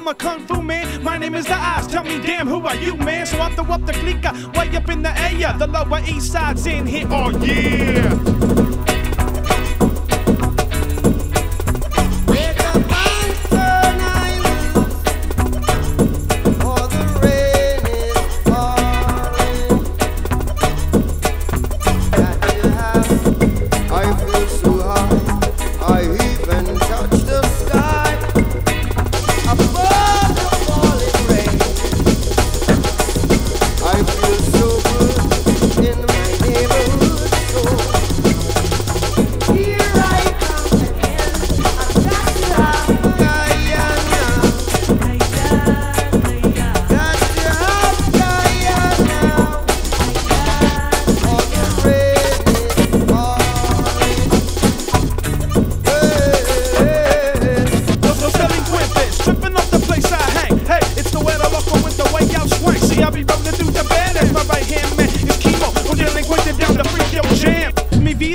I'm a kung fu man. My name is the Oz. Tell me, damn, who are you, man? So I throw up the clicker way up in the air. The lower east side's in here. Oh yeah.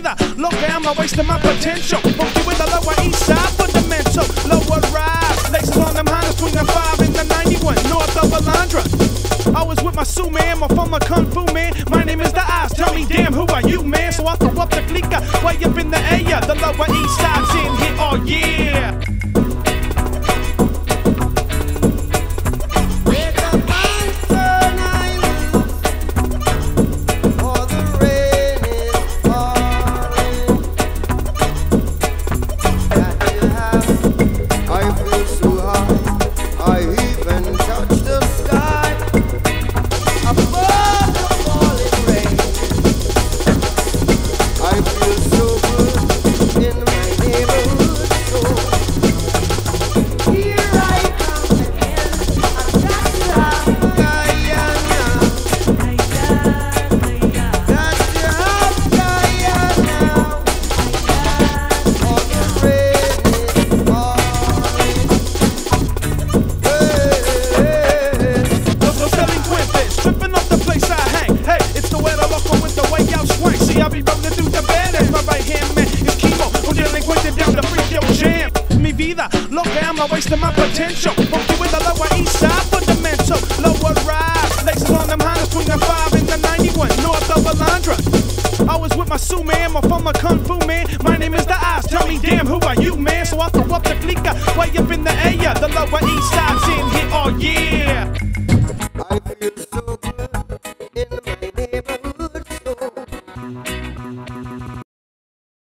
Loca, I'm not wasting my potential. Funky with the lower east side fundamental. Lower rise, laces on them Hondas, swing the five in the 91 north of Alondra. I was with my Sue man, my former kung fu man. My name is the Oz. Tell me, damn, who are you, man? So I throw up the clicker way up in the air. The lower east side's in here, oh yeah. I'm wasting my potential. Funky with the lower east side fundamental. Lower rise, laces on them Hondas, swing them five in the 91 north of Alondra. I was with my Sue man, my former kung fu man. My name is the Oz. Tell me, damn, who are you, man? So I throw up the clicker way up in the air. The lower east side's in here, all yeah.